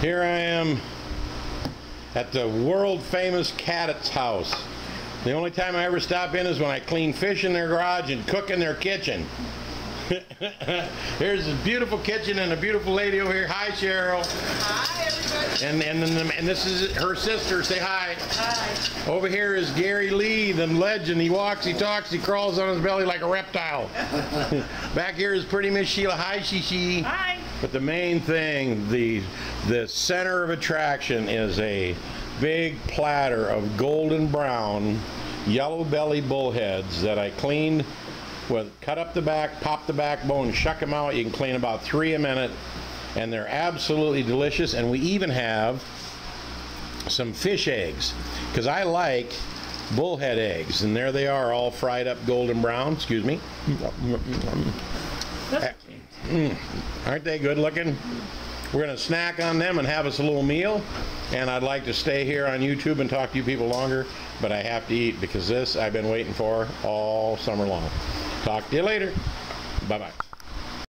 Here I am at the world famous Cadditt's house. The only time I ever stop in is when I clean fish in their garage and cook in their kitchen. Here's a beautiful kitchen and a beautiful lady over here. Hi, Cheryl. Hi, everybody. And and then- and this is her sister. Say hi. Hi. Over here is Gary Lee, the legend. He walks, he talks, he crawls on his belly like a reptile. Back here is pretty Miss Sheila. Hi, Shishi. Hi. But the main thing, the the center of attraction is a big platter of golden brown yellow belly bullheads that I cleaned with cut up the back, pop the backbone, shuck them out. You can clean about three a minute, and they're absolutely delicious. And we even have some fish eggs because I like bullhead eggs, and there they are, all fried up golden brown. Excuse me. Mm. mm, mm, mm eh, Aren't they good looking? We're going to snack on them and have us a little meal. And I'd like to stay here on YouTube and talk to you people longer, but I have to eat because this I've been waiting for all summer long. Talk to you later. Bye bye.